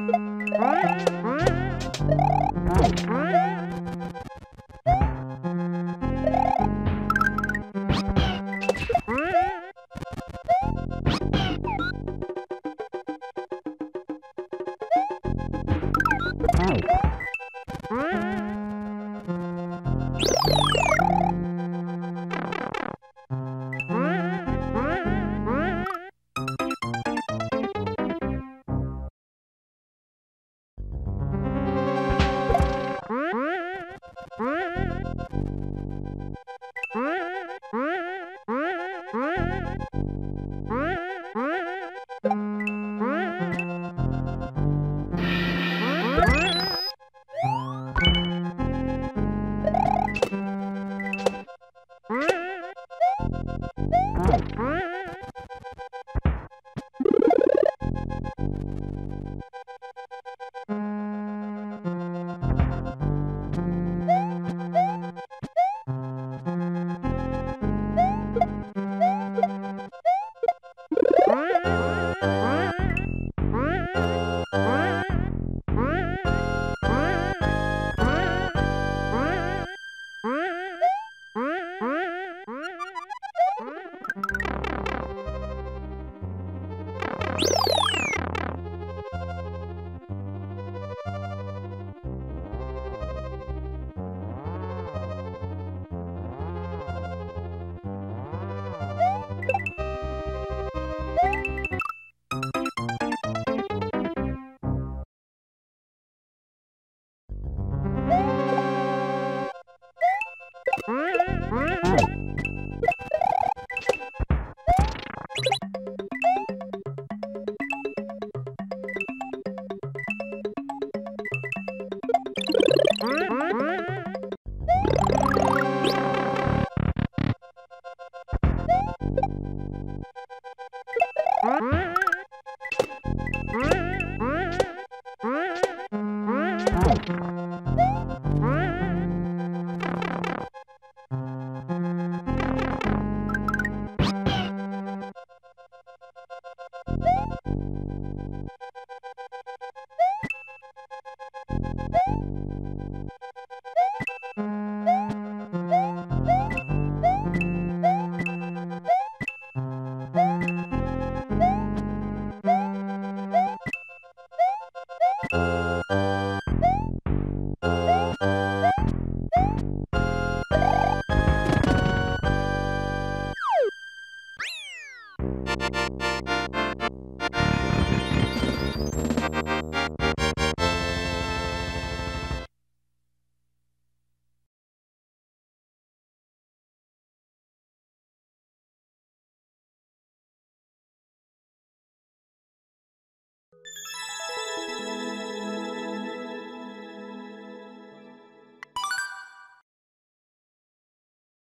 Oh. All right. Huh? you.